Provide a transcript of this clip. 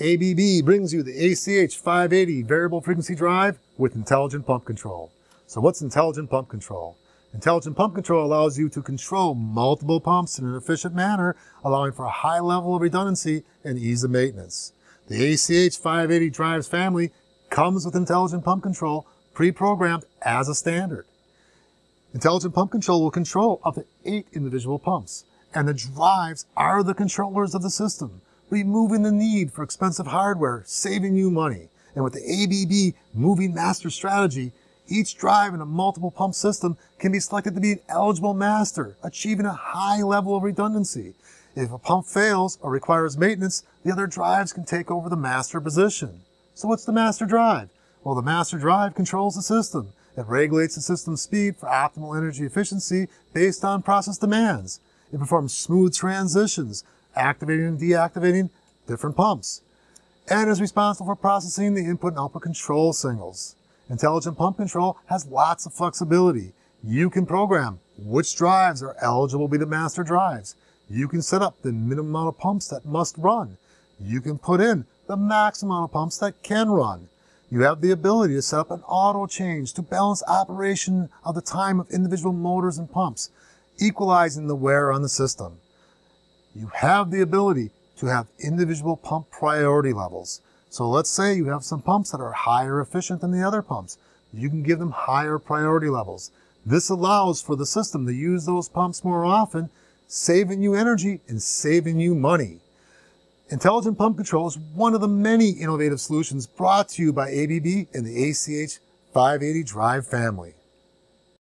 ABB brings you the ACH 580 variable frequency drive with intelligent pump control. So what's intelligent pump control? Intelligent pump control allows you to control multiple pumps in an efficient manner, allowing for a high level of redundancy and ease of maintenance. The ACH 580 drives family comes with intelligent pump control pre-programmed as a standard. Intelligent pump control will control up to eight individual pumps, and the drives are the controllers of the system removing the need for expensive hardware, saving you money. And with the ABB Moving Master strategy, each drive in a multiple pump system can be selected to be an eligible master, achieving a high level of redundancy. If a pump fails or requires maintenance, the other drives can take over the master position. So what's the master drive? Well, the master drive controls the system. It regulates the system's speed for optimal energy efficiency based on process demands. It performs smooth transitions, activating and deactivating different pumps, and is responsible for processing the input and output control signals. Intelligent Pump Control has lots of flexibility. You can program which drives are eligible to be the master drives. You can set up the minimum amount of pumps that must run. You can put in the maximum amount of pumps that can run. You have the ability to set up an auto change to balance operation of the time of individual motors and pumps, equalizing the wear on the system you have the ability to have individual pump priority levels. So let's say you have some pumps that are higher efficient than the other pumps. You can give them higher priority levels. This allows for the system to use those pumps more often, saving you energy and saving you money. Intelligent Pump Control is one of the many innovative solutions brought to you by ABB and the ACH 580 Drive family.